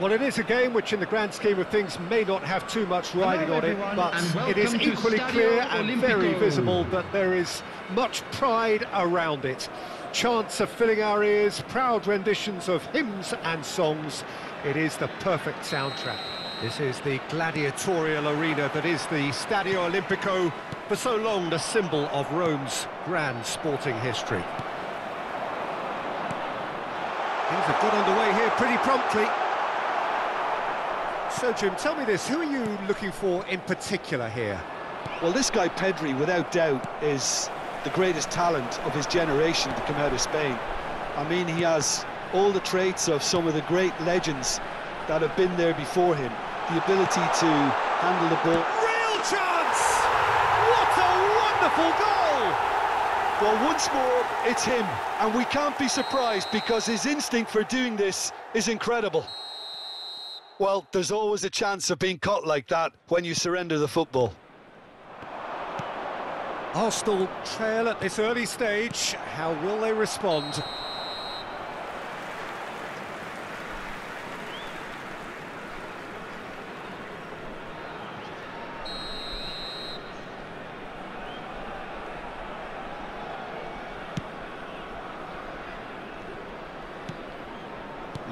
Well, it is a game which, in the grand scheme of things, may not have too much riding Hello, on it, but it is equally clear and very visible that there is much pride around it. Chants are filling our ears, proud renditions of hymns and songs. It is the perfect soundtrack. This is the gladiatorial arena that is the Stadio Olimpico, for so long the symbol of Rome's grand sporting history. Things have got underway here pretty promptly. So, Jim, tell me this, who are you looking for in particular here? Well, this guy Pedri, without doubt, is the greatest talent of his generation to come out of Spain. I mean, he has all the traits of some of the great legends that have been there before him. The ability to handle the ball. Real chance! What a wonderful goal! Well, once more, it's him, and we can't be surprised because his instinct for doing this is incredible. Well, there's always a chance of being caught like that when you surrender the football. Arsenal trail at this early stage. How will they respond?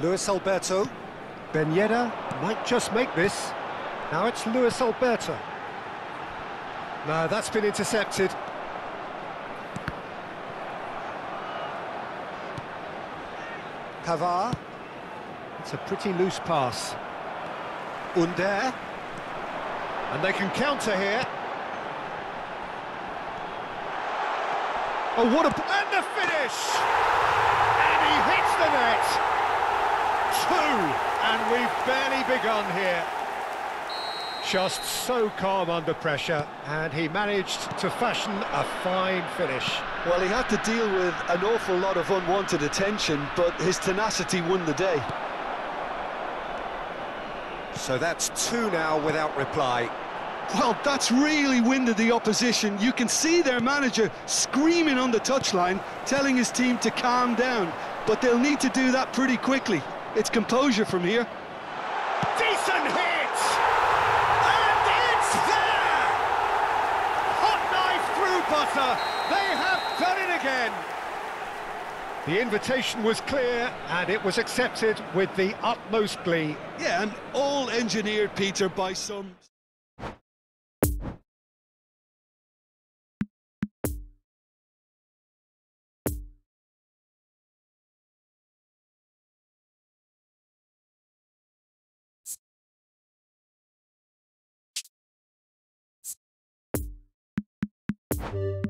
Luis Alberto. Ben might just make this. Now it's Luis Alberto. No, that's been intercepted. Pavard. It's a pretty loose pass. Ünder. And they can counter here. Oh, what a... And the finish! And he hits the net! Two! And we've barely begun here. Just so calm under pressure, and he managed to fashion a fine finish. Well, he had to deal with an awful lot of unwanted attention, but his tenacity won the day. So that's two now without reply. Well, that's really winded the opposition. You can see their manager screaming on the touchline, telling his team to calm down. But they'll need to do that pretty quickly. It's composure from here. Decent hit! And it's there! Hot knife through butter. They have done it again. The invitation was clear and it was accepted with the utmost glee. Yeah, and all engineered, Peter, by some... you